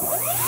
Oh,